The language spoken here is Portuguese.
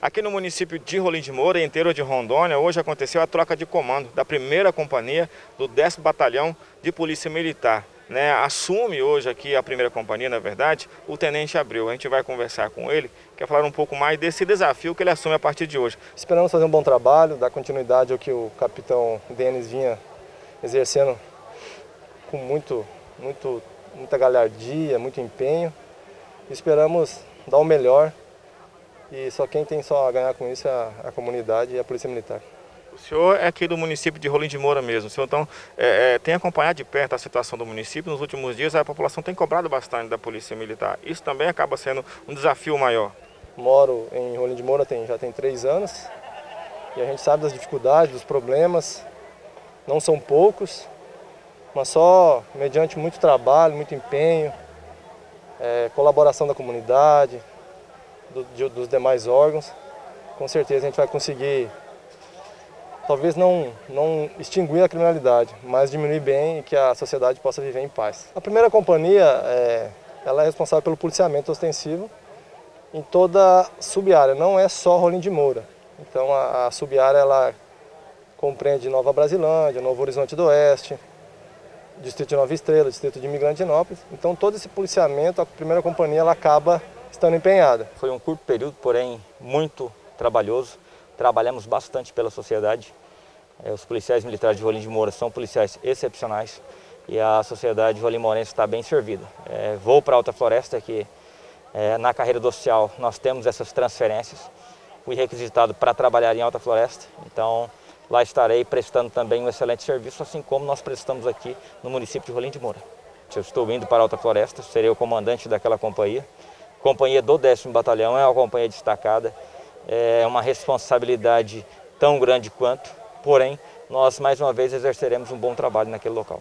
Aqui no município de Rolim de Moura, inteiro de Rondônia, hoje aconteceu a troca de comando da primeira companhia do 10º Batalhão de Polícia Militar. Né, assume hoje aqui a primeira companhia, na verdade, o Tenente Abreu. A gente vai conversar com ele, quer falar um pouco mais desse desafio que ele assume a partir de hoje. Esperamos fazer um bom trabalho, dar continuidade ao que o capitão Denis vinha exercendo com muito, muito, muita galhardia, muito empenho. Esperamos dar o melhor e só quem tem só a ganhar com isso é a, a comunidade e a Polícia Militar. O senhor é aqui do município de Rolim de Moura mesmo. O senhor então é, é, tem acompanhado de perto a situação do município. Nos últimos dias a população tem cobrado bastante da Polícia Militar. Isso também acaba sendo um desafio maior. Moro em Rolim de Moura tem, já tem três anos e a gente sabe das dificuldades, dos problemas. Não são poucos, mas só mediante muito trabalho, muito empenho, é, colaboração da comunidade, do, de, dos demais órgãos, com certeza a gente vai conseguir, talvez não, não extinguir a criminalidade, mas diminuir bem e que a sociedade possa viver em paz. A primeira companhia é, ela é responsável pelo policiamento ostensivo em toda a sub-área, não é só Rolim de Moura. Então a, a sub-área ela compreende Nova Brasilândia, Novo Horizonte do Oeste, Distrito de Nova Estrela, Distrito de Imigrantinópolis. Então todo esse policiamento, a primeira companhia ela acaba estando empenhada. Foi um curto período, porém muito trabalhoso. Trabalhamos bastante pela sociedade. É, os policiais militares de Rolim de Moura são policiais excepcionais e a sociedade rolim-morense está bem servida. É, vou para Alta Floresta, que é, na carreira do oficial nós temos essas transferências. Fui requisitado para trabalhar em Alta Floresta, então lá estarei prestando também um excelente serviço, assim como nós prestamos aqui no município de Rolim de Moura. Eu estou indo para Alta Floresta, serei o comandante daquela companhia. Companhia do 10º Batalhão é uma companhia destacada, é uma responsabilidade tão grande quanto, porém, nós mais uma vez exerceremos um bom trabalho naquele local.